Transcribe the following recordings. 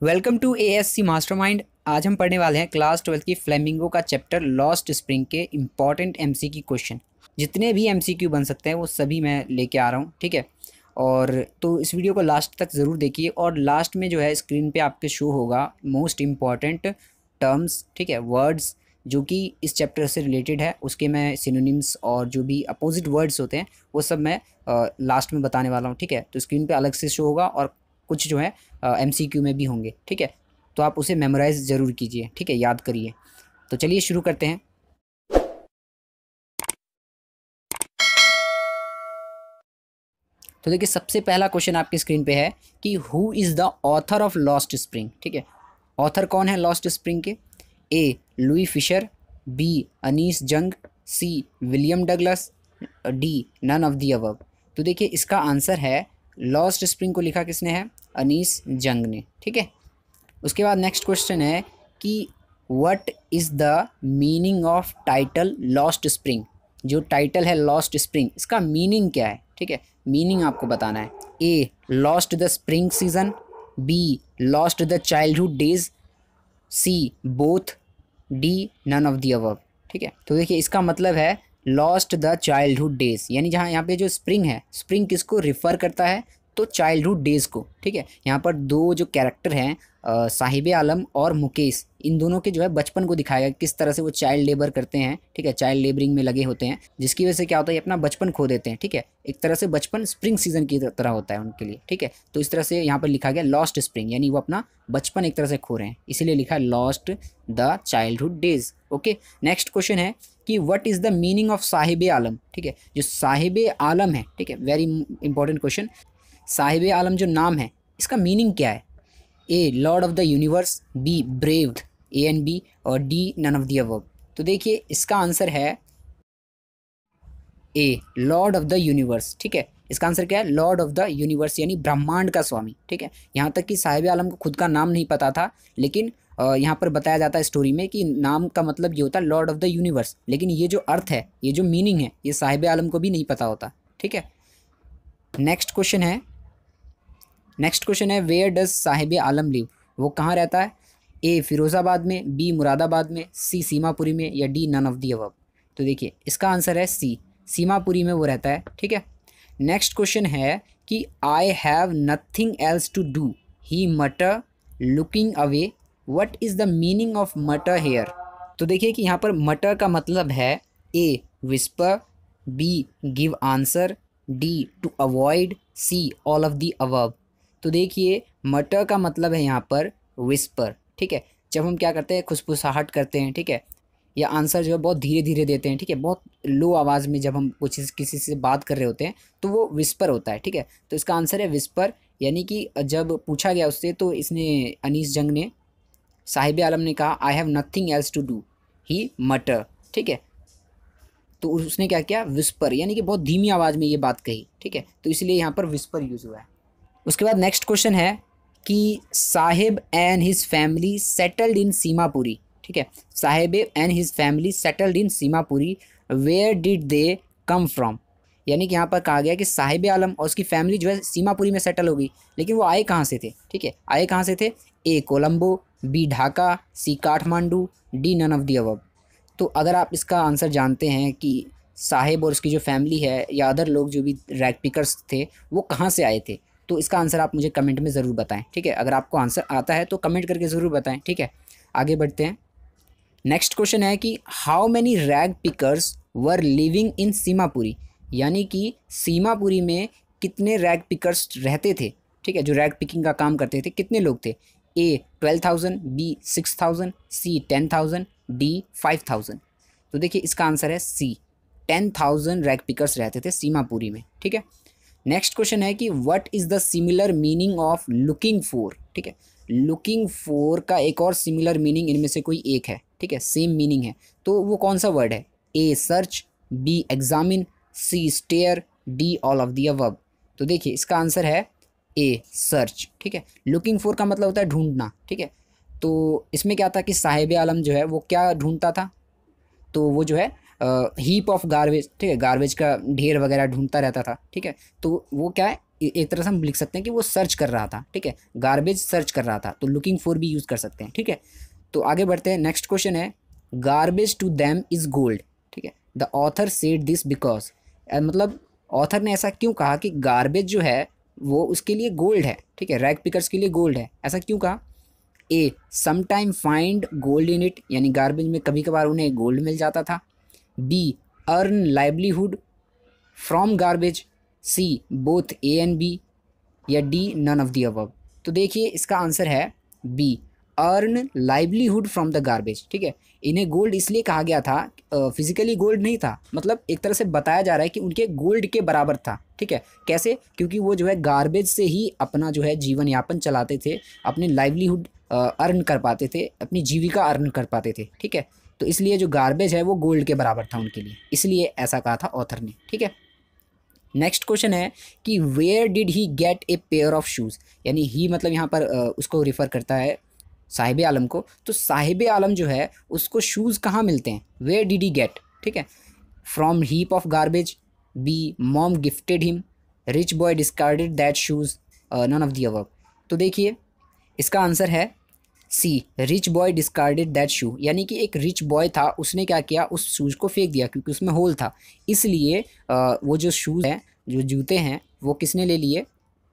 Welcome to A S C Mastermind आज हम पढ़ने वाले हैं क्लास ट्वेल्थ की फ्लेमिंगो का चैप्टर लॉस्ट स्प्रिंग के इंपॉर्टेंट एम सी की क्वेश्चन। जितने भी एम सी क्यू बन सकते हैं, वो सभी मैं लेके आ रहा हूँ, ठीक है? और तो इस वीडियो को लास्ट तक ज़रूर देखिए और लास्ट में जो है स्क्रीन पे आपके शो होगा मोस्ट इंपॉर्टेंट टर्म्स, ठीक है, वर्ड्स, जो कि इस चैप्टर से रिलेटेड है, उसके मैं सिनोनिम्स और जो भी अपोजिट वर्ड्स होते हैं, वो सब मैं लास्ट में बताने वाला हूँ, ठीक है? तो स्क्रीन पे अलग से शो होगा और कुछ जो है एमसीक्यू में भी होंगे, ठीक है? तो आप उसे मेमोराइज ज़रूर कीजिए, ठीक है? याद करिए। तो चलिए शुरू करते हैं। तो देखिए, सबसे पहला क्वेश्चन आपकी स्क्रीन पे है कि who is the author of Lost Spring ठीक है? ऑथर कौन है लॉस्ट स्प्रिंग के? A Louis Fischer B Anees Jung C William Douglas D none of the above तो देखिए, इसका आंसर है लॉस्ट स्प्रिंग को लिखा किसने है? अनीस जंग ने, ठीक है? उसके बाद नेक्स्ट क्वेश्चन है कि what is the meaning of title Lost Spring जो टाइटल है लॉस्ट स्प्रिंग इसका मीनिंग क्या है? ठीक है? मीनिंग आपको बताना है। A lost the spring season B lost the childhood days C both D none of the above ठीक है? तो देखिए, इसका मतलब है लॉस्ट द चाइल्डहुड डेज़ यानी जहाँ यहाँ पे जो स्प्रिंग है स्प्रिंग किसको रिफ़र करता है? तो चाइल्डहुड डेज़ को, ठीक है? यहाँ पर दो जो कैरेक्टर हैं साहिब आलम और मुकेश, इन दोनों के जो है बचपन को दिखाया गया किस तरह से वो चाइल्ड लेबर करते हैं, ठीक है? चाइल्ड लेबरिंग में लगे होते हैं, जिसकी वजह से क्या होता है अपना बचपन खो देते हैं, ठीक है? एक तरह से बचपन स्प्रिंग सीज़न की तरह होता है उनके लिए, ठीक है? तो इस तरह से यहाँ पर लिखा गया लॉस्ट स्प्रिंग यानी वो अपना बचपन एक तरह से खो रहे हैं, इसीलिए लिखा lost the childhood days okay next question है कि what is the meaning of Sahib Alam, ठीक है? जो साहिब आलम है, ठीक है? Very important question Sahib Alam जो नाम है, इसका मीनिंग क्या है? A lord of the universe B brave A and B और D none of the above तो देखिए, इसका आंसर है A lord of the universe ठीक है? इसका आंसर क्या है? लॉर्ड ऑफ़ द यूनिवर्स यानी ब्रह्मांड का स्वामी, ठीक है? यहाँ तक कि साहिब आलम को खुद का नाम नहीं पता था, लेकिन यहाँ पर बताया जाता है स्टोरी में कि नाम का मतलब ये होता है लॉर्ड ऑफ़ द यूनिवर्स लेकिन ये जो अर्थ है, ये जो मीनिंग है, ये साहिब आलम को भी नहीं पता होता, ठीक है? नेक्स्ट क्वेश्चन है नेक्स्ट क्वेश्चन है where does Sahib Alam live वो कहाँ रहता है? ए फिरोज़ाबाद में बी मुरादाबाद में सी सीमापुरी में, या D none of the above तो देखिए, इसका आंसर है सी सीमापुरी में वो रहता है, ठीक है? नेक्स्ट क्वेश्चन है कि I have nothing else to do he mutter looking away what is the meaning of mutter here तो देखिए कि यहाँ पर मटर का मतलब है A whisper B give answer D to avoid C all of the above तो देखिए, मटर का मतलब है यहाँ पर विस्पर ठीक है? जब हम क्या करते हैं खुशफुसाहट करते हैं, ठीक है? या आंसर जो है बहुत धीरे धीरे देते हैं, ठीक है? बहुत लो आवाज़ में जब हम कुछ किसी से बात कर रहे होते हैं तो वो विस्पर होता है, ठीक है? तो इसका आंसर है विस्पर यानी कि जब पूछा गया उससे तो इसने अनीस जंग ने, साहिब आलम ने कहा I have nothing else to do he mutter ठीक है? तो उसने क्या किया? विस्पर यानी कि बहुत धीमी आवाज़ में ये बात कही, ठीक है? तो इसलिए यहाँ पर विस्पर यूज़ हुआ है। उसके बाद नेक्स्ट क्वेश्चन है कि Sahib and his family settled in Seemapuri, ठीक है? Sahib and his family settled in Seemapuri where did they come from यानी कि यहाँ पर कहा गया कि साहिब आलम और उसकी फैमिली जो है सीमापुरी में सेटल हो गई, लेकिन वो आए कहाँ से थे? ठीक है, आए कहाँ से थे? A Colombo B Dhaka C Kathmandu D none of the above तो अगर आप इसका आंसर जानते हैं कि साहिब और उसकी जो फैमिली है या अदर लोग जो भी रैक पिकर्स थे, वो कहाँ से आए थे? तो इसका आंसर आप मुझे कमेंट में ज़रूर बताएँ, ठीक है? अगर आपको आंसर आता है तो कमेंट करके ज़रूर बताएँ, ठीक है? आगे बढ़ते हैं। नेक्स्ट क्वेश्चन है कि how many rag pickers were living in Seemapuri यानी कि सीमापुरी में कितने रैग पिकर्स रहते थे, ठीक है? जो रैग पिकिंग का काम करते थे, कितने लोग थे? A twelve thousand B six thousand C ten thousand D five thousand तो देखिए इसका आंसर है C ten thousand rag pickers रहते थे सीमापुरी में, ठीक है? नेक्स्ट क्वेश्चन है कि what is the similar meaning of looking for ठीक है? लुकिंग फोर का एक और सिमिलर मीनिंग इनमें से कोई एक है। ठीक है? सेम मीनिंग है। तो वो कौन सा वर्ड है? A search B examine C stare D all of the above तो देखिए, इसका आंसर है ए सर्च ठीक है? लुकिंग फोर का मतलब होता है ढूंढना। ठीक है? तो इसमें क्या था कि साहिब आलम जो है, वो क्या ढूंढता था? तो वो जो है हीप ऑफ़ गार्बेज ठीक है गार्बेज का ढेर वगैरह ढूंढता रहता था, ठीक है? तो वो क्या है? एक तरह से हम लिख सकते हैं कि वो सर्च कर रहा था, ठीक है? गार्बेज सर्च कर रहा था तो लुकिंग फॉर भी यूज़ कर सकते हैं, ठीक है? तो आगे बढ़ते हैं नेक्स्ट क्वेश्चन है garbage to them is gold ठीक है? The author said this because मतलब ऑथर ने ऐसा क्यों कहा कि गार्बेज जो है, वो उसके लिए गोल्ड है, ठीक है? रैग पिकर्स के लिए गोल्ड है, ऐसा क्यों कहा? A sometime find gold in it यानी गार्बेज में कभी कभार उन्हें गोल्ड मिल जाता था। B earn livelihood from garbage C both A and B या D none of the above तो देखिए, इसका आंसर है B earn livelihood from the garbage ठीक है? इन्हें गोल्ड इसलिए कहा गया था फिजिकली गोल्ड नहीं था। मतलब एक तरह से बताया जा रहा है कि उनके गोल्ड के बराबर था। ठीक है? कैसे? क्योंकि वो जो है गार्बेज से ही अपना जो है जीवन यापन चलाते थे, अपनी लाइवलीहुड अर्न कर पाते थे, अपनी जीविका अर्न कर पाते थे। ठीक है? तो इसलिए जो गार्बेज है वो गोल्ड के बराबर था उनके लिए। इसलिए ऐसा कहा था ऑथर ने, ठीक है? नेक्स्ट क्वेश्चन है कि where did he get a pair of shoes यानी ही मतलब यहाँ पर उसको रिफ़र करता है साहिब आलम को। तो साहिब आलम जो है, उसको शूज़ कहाँ मिलते हैं? वेयर डिड ही गेट ठीक है? From heap of garbage B mom gifted him rich boy discarded that shoes none of the awake तो देखिए, इसका आंसर है C rich boy discarded that shoe यानी कि एक रिच बॉय था, उसने क्या किया? उस शूज़ को फेंक दिया, क्योंकि उसमें होल था। इसलिए वो जो शूज़ हैं, जो जूते हैं, वो किसने ले लिए?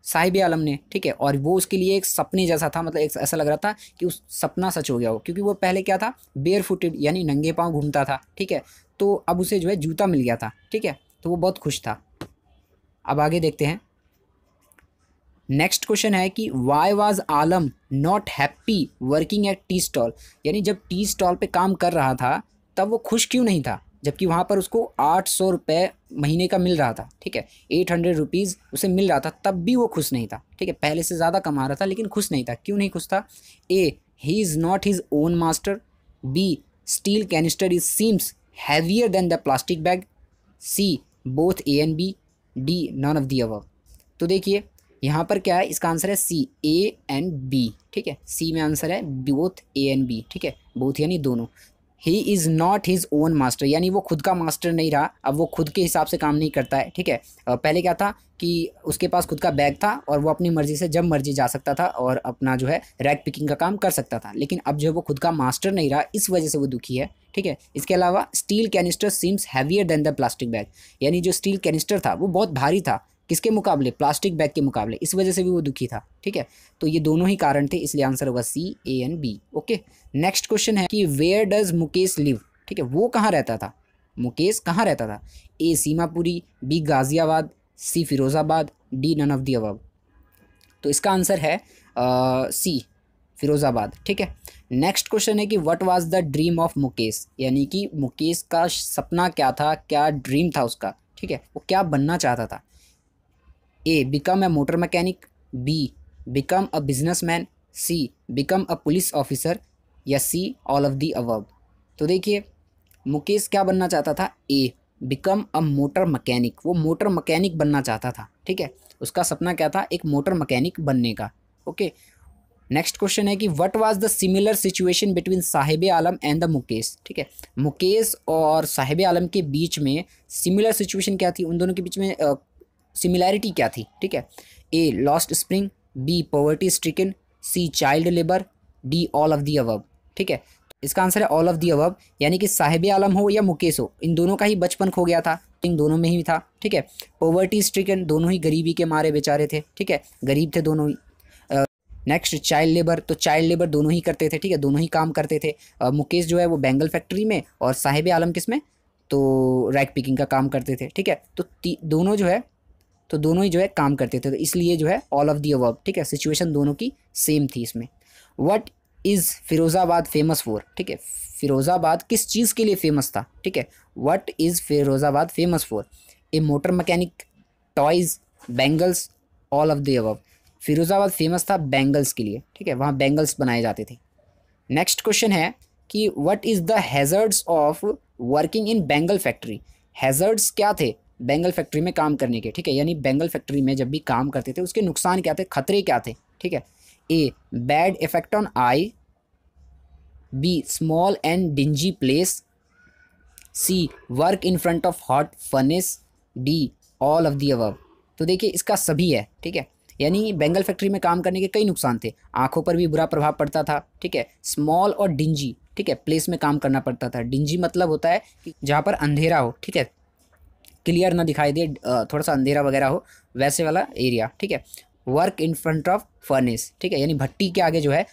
साहिब आलम ने, ठीक है? और वो उसके लिए एक सपने जैसा था मतलब एक ऐसा लग रहा था कि उस सपना सच हो गया हो। क्योंकि वो पहले क्या था? बेयर फुटेड यानी नंगे पाँव घूमता था, ठीक है? तो अब उसे जो है जूता मिल गया था, ठीक है? तो वो बहुत खुश था। अब आगे देखते हैं। नेक्स्ट क्वेश्चन है कि why was Alam not happy working at tea stall यानी जब टी स्टॉल पे काम कर रहा था, तब वो खुश क्यों नहीं था? जबकि वहाँ पर उसको आठ सौ रुपये महीने का मिल रहा था, ठीक है? एट हंड्रेड रुपीज़ उसे मिल रहा था, तब भी वो खुश नहीं था, ठीक है? पहले से ज़्यादा कमा रहा था, लेकिन खुश नहीं था। क्यों नहीं खुश था? A he is not his own master B steel canister is seems heavier than the plastic bag C both A and B D none of the above तो देखिए यहाँ पर क्या है? इसका आंसर है सी ए एंड बी ठीक है? सी में आंसर है बोथ ए एंड बी ठीक है? बोथ यानी दोनों। He is not his own master यानी वो खुद का मास्टर नहीं रहा। अब वो खुद के हिसाब से काम नहीं करता है, ठीक है? पहले क्या था कि उसके पास खुद का बैग था और वो अपनी मर्ज़ी से जब मर्ज़ी जा सकता था और अपना जो है रैक पिकिंग का काम कर सकता था। लेकिन अब जो है वो खुद का मास्टर नहीं रहा, इस वजह से वो दुखी है, ठीक है? इसके अलावा steel canister seems heavier than the plastic bag यानी जो स्टील कैनिस्टर था वो बहुत भारी था। किसके मुकाबले? प्लास्टिक बैग के मुकाबले। इस वजह से भी वो दुखी था, ठीक है? तो ये दोनों ही कारण थे, इसलिए आंसर होगा C A and B okay next question है कि वेयर डज मुकेश लिव ठीक है, वो कहाँ रहता था? मुकेश कहाँ रहता था? A Seemapuri B Ghaziabad C Firozabad D none of the above तो इसका आंसर है सी फिरोज़ाबाद, ठीक है? नेक्स्ट क्वेश्चन है कि what was the dream of Mukesh यानी कि मुकेश का सपना क्या था? क्या ड्रीम था उसका? ठीक है? वो क्या बनना चाहता था? A become a motor mechanic B become a businessman C become a police officer या C all of the above तो देखिए, मुकेश क्या बनना चाहता था? A become a motor mechanic वो मोटर मकैनिक बनना चाहता था, ठीक है? उसका सपना क्या था? एक मोटर मकैनिक बनने का, ओके? नेक्स्ट क्वेश्चन है कि what was the similar situation between Sahib Alam and the Mukesh, ठीक है? मुकेश और साहिब आलम के बीच में सिमिलर सिचुएशन क्या थी? उन दोनों के बीच में सिमिलैरिटी क्या थी? ठीक है। A lost spring B poverty stricken C child labour D all of the above ठीक है। इसका आंसर है ऑल ऑफ़ दी अवब यानी कि साहिब आलम हो या मुकेश हो इन दोनों का ही बचपन खो गया था। इन दोनों में ही था। ठीक है। पॉवर्टी स्ट्रिकन दोनों ही गरीबी के मारे बेचारे थे। ठीक है। गरीब थे दोनों ही। नेक्स्ट चाइल्ड लेबर तो चाइल्ड लेबर दोनों ही करते थे। ठीक है। दोनों ही काम करते थे। uh, मुकेश जो है वो बेंगल फैक्ट्री में और साहिब आलम किसमें? तो रैक पिकिंग का काम करते थे। ठीक है। तो दोनों जो है तो दोनों ही जो है काम करते थे तो इसलिए जो है ऑल ऑफ़ दी अवर्ब ठीक है? सिचुएशन दोनों की सेम थी इसमें। What is Firozabad famous for ठीक है? फिरोज़ाबाद किस चीज़ के लिए फ़ेमस था? ठीक है? What is Firozabad famous for A motor mechanic toys bangles all of the above Firozabad famous था बैंगल्स के लिए, ठीक है? वहाँ बैंगल्स बनाए जाते थे। नेक्स्ट क्वेश्चन है कि what is the hazards of working in bangle factory hazards क्या थे? बेंगल फैक्ट्री में काम करने के, ठीक है? यानी बेंगल फैक्ट्री में जब भी काम करते थे, उसके नुकसान क्या थे? खतरे क्या थे? ठीक है? A bad effect on eye B small and dingy place C work in front of hot furnace D all of the above तो देखिए, इसका सभी है, ठीक है? यानी बेंगल फैक्ट्री में काम करने के कई नुकसान थे। आँखों पर भी बुरा प्रभाव पड़ता था, ठीक है? स्मॉल और डिंजी ठीक है? प्लेस में काम करना पड़ता था। डिंजी मतलब होता है कि जहाँ पर अंधेरा हो, ठीक है? क्लियर ना दिखाई दे थोड़ा सा अंधेरा वगैरह हो, वैसे वाला एरिया ठीक है? Work in front of furnace ठीक है? यानी भट्टी के आगे जो है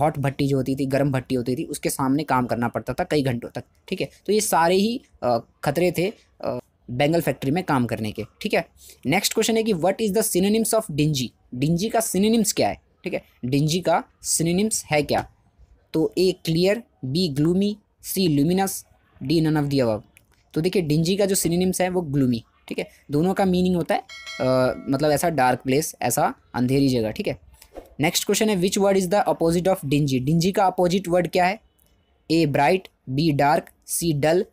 हॉट भट्टी जो होती थी, गर्म भट्टी होती थी, उसके सामने काम करना पड़ता था कई घंटों तक, ठीक है? तो ये सारे ही खतरे थे बेंगल फैक्ट्री में काम करने के, ठीक है? नेक्स्ट क्वेश्चन है कि what is the synonyms of dingy dingy का सिनोनिम्स क्या है? ठीक है? डिंजी का सिनोनिम्स है क्या? तो A clear B gloomy C luminous D none of the above तो देखिए डिंजी का जो सिनोनिम्स है वो ग्लूमी ठीक है? दोनों का मीनिंग होता है आ, मतलब ऐसा डार्क प्लेस ऐसा अंधेरी जगह ठीक है? नेक्स्ट क्वेश्चन है which word is the opposite of dingy dingy का अपोजिट वर्ड क्या है? A bright B dark C dull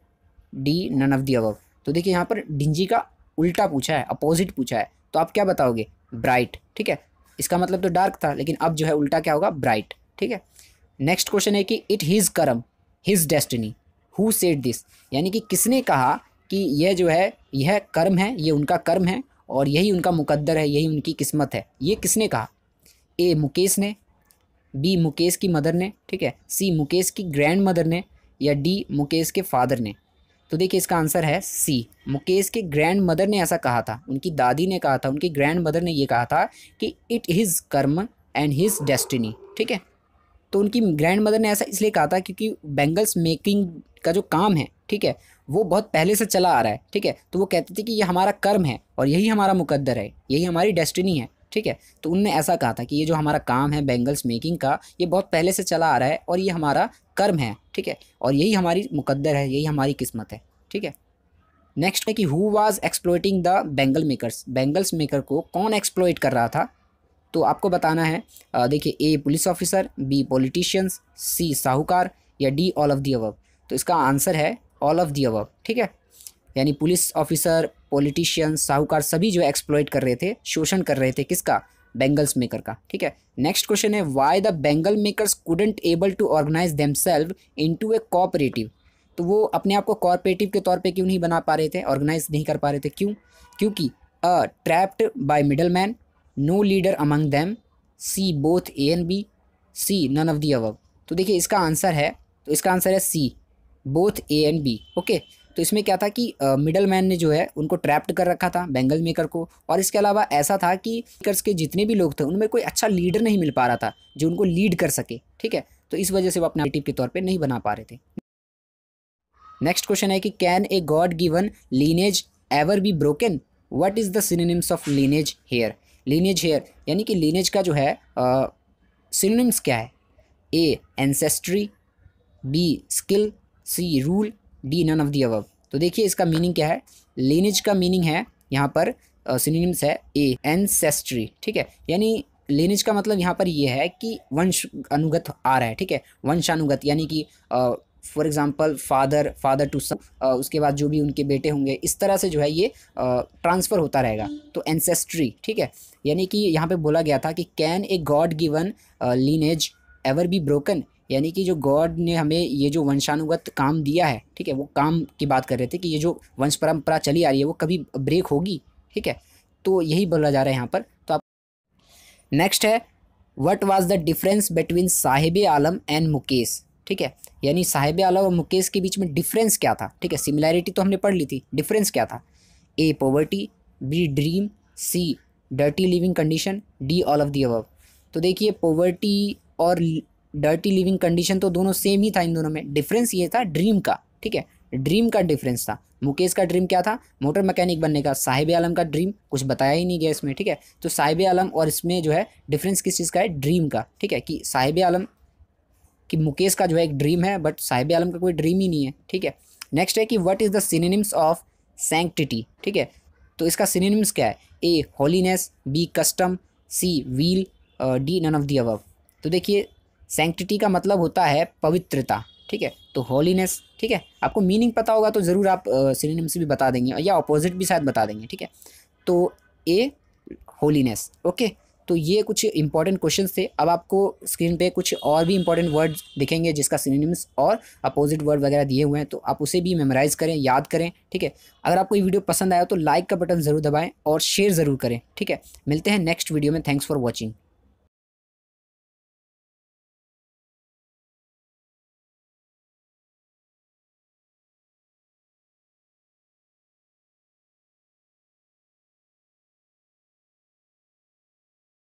D none of the above तो देखिए यहाँ पर डिंजी का उल्टा पूछा है अपोजिट पूछा है तो आप क्या बताओगे? ब्राइट ठीक है? इसका मतलब तो डार्क था लेकिन अब जो है उल्टा क्या होगा? ब्राइट ठीक है? नेक्स्ट क्वेश्चन है कि it his karma his destiny who said this यानी कि किसने कहा कि यह जो है, यह कर्म है, ये उनका कर्म है और यही उनका मुकद्दर है, यही उनकी किस्मत है। ये किसने कहा? ए, मुकेश ने, बी, मुकेश की मदर ने, ठीक है? सी, मुकेश की ग्रैंड मदर ने या डी, मुकेश के फादर ने? तो देखिए इसका आंसर है सी। मुकेश के ग्रैंड मदर ने ऐसा कहा था, उनकी दादी ने कहा था, उनकी ग्रैंड मदर ने ये कहा था कि it his karma and his destiny ठीक है? तो उनकी ग्रैंड मदर ने ऐसा इसलिए कहा था क्योंकि बैंगल्स मेकिंग का जो काम है, ठीक है, वो बहुत पहले से चला आ रहा है, ठीक है तो वो कहते थे कि ये हमारा कर्म है और यही हमारा मुकद्दर है, यही हमारी डेस्टिनी है, ठीक है तो उनने ऐसा कहा था कि ये जो हमारा काम है बैंगल्स मेकिंग का, ये बहुत पहले से चला आ रहा है और ये हमारा कर्म है, ठीक है, और यही हमारी मुकद्दर है, यही हमारी किस्मत है, ठीक है। नेक्स्ट है कि who was exploiting the bangle makers bangles maker को कौन एक्सप्लोइट कर रहा था? तो आपको बताना है देखिए A police officer B politicians C sahukar, या D all of the above तो इसका आंसर है ऑल ऑफ़ दी अबव ठीक है? यानी पुलिस ऑफिसर पॉलिटिशियन साहूकार सभी जो एक्सप्लॉइट कर रहे थे, शोषण कर रहे थे किसका? बेंगल्स मेकर का, ठीक है? नेक्स्ट क्वेश्चन है why the bangle makers couldn't able to organise themselves into a cooperative तो वो अपने आप को कॉपरेटिव के तौर पे क्यों नहीं बना पा रहे थे ऑर्गेनाइज नहीं कर पा रहे थे? क्यों? क्योंकि, A trapped by middleman no leader among them C both A and B C none of the above तो देखिए इसका आंसर है तो इसका आंसर है C both A and B okay तो इसमें क्या था कि मिडल uh, मैन ने जो है उनको ट्रैप्ड कर रखा था बेंगल मेकर को। और इसके अलावा ऐसा था कि मेकर्स के जितने भी लोग थे उनमें कोई अच्छा लीडर नहीं मिल पा रहा था जो उनको लीड कर सके। ठीक है? तो इस वजह से वो अपने के तौर पर नहीं बना पा रहे थे। नेक्स्ट क्वेश्चन है कि can a god given lineage ever be broken what is the synonyms of lineage here lineage here यानी कि लीनेज का जो है सिनेम्स क्या है? A ancestry B skill C rule D none of the above तो देखिए इसका मीनिंग क्या है? लीनेज का मीनिंग है, यहाँ पर सिनेम्स है ए एनसेस्ट्री ठीक है? यानी लेनेज का मतलब यहाँ पर यह है कि वंश अनुगत आ रहा है, ठीक है? वंशानुगत, यानी कि for example father father to son उसके बाद जो भी उनके बेटे होंगे, इस तरह से जो है ये ट्रांसफ़र होता रहेगा। तो एनसेस्ट्री ठीक है? यानी कि यहाँ पे बोला गया था कि can a god given lineage ever be broken यानी कि जो गॉड ने हमें ये जो वंशानुगत काम दिया है, ठीक है? वो काम की बात कर रहे थे कि ये जो वंश परंपरा चली आ रही है, वो कभी ब्रेक होगी, ठीक है? तो यही बोला जा रहा है यहाँ पर। तो आप नेक्स्ट है what was the difference between Saheb Alam and Mukesh? ठीक है? यानी साहिब आलम और मुकेश के बीच में डिफरेंस क्या था? ठीक है सिमिलैरिटी तो हमने पढ़ ली थी। डिफरेंस क्या था? A poverty B dream C dirty living condition D all of the above तो देखिए पॉवर्टी और डर्टी लिविंग कंडीशन तो दोनों सेम ही था इन दोनों में। डिफरेंस ये था ड्रीम का, ठीक है? ड्रीम का डिफरेंस था। मुकेश का ड्रीम क्या था? मोटर मैकेनिक बनने का। साहिब आलम का ड्रीम कुछ बताया ही नहीं गया इसमें, ठीक है? तो साहिब आलम और इसमें जो है डिफरेंस किस चीज़ का है? ड्रीम का, ठीक है? कि साहिब आलम कि मुकेश का जो है एक ड्रीम है बट साहिब आलम का कोई ड्रीम ही नहीं है, ठीक है? नेक्स्ट है कि what is the of sanctity ठीक है? तो इसका सिनेम्स क्या है? A holiness B custom C wheel D none of the above तो देखिए सैंक्टिटी का मतलब होता है पवित्रता, ठीक है? तो होलीनेस ठीक है? आपको मीनिंग पता होगा तो ज़रूर आप सिनेम्स भी बता देंगे, या अपोजिट भी शायद बता देंगे, ठीक है? तो ए होलीनेस ओके तो ये कुछ इंपॉर्टेंट क्वेश्चन थे। अब आपको स्क्रीन पे कुछ और भी इंपॉर्टेंट वर्ड्स दिखेंगे जिसका सिनिम्स और अपोजिट वर्ड वगैरह दिए हुए हैं तो आप उसे भी मेमोराइज़ करें, याद करें, ठीक है? अगर आपको ये वीडियो पसंद आया तो लाइक का बटन ज़रूर दबाएँ और शेयर ज़रूर करें, ठीक है? मिलते हैं नेक्स्ट वीडियो में। Thanks for watching